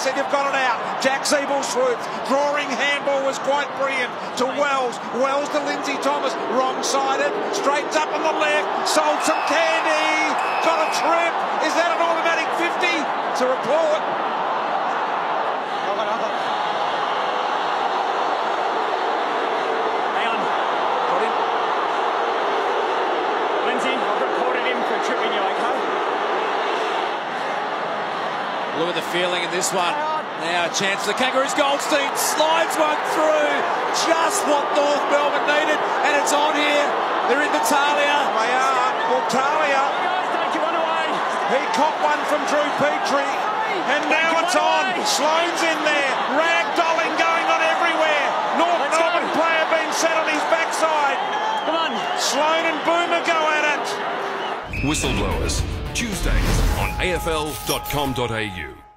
said you've got it out. Jack Ziebell swoops. Drawing handball was quite brilliant to Wells. Wells to Lindsay Thomas. Wrong sided. Straight up on the left. Sold some candy. Got a trip. Is that an automatic 50? To report. Look at the feeling in this one. Now a chance for the Kangaroos. Goldstein slides one through. Just what North Melbourne needed. And it's on here. They're in the Talia. They are. Well, Talia, Guys, don't give one away. he caught one from Drew Petrie. And now it's on. Sloane's in there. Ragdolling going on everywhere. North Let's go. Melbourne player being set on his backside. Come on. Sloane and Boomer go at it. Whistleblowers, Tuesdays on afl.com.au.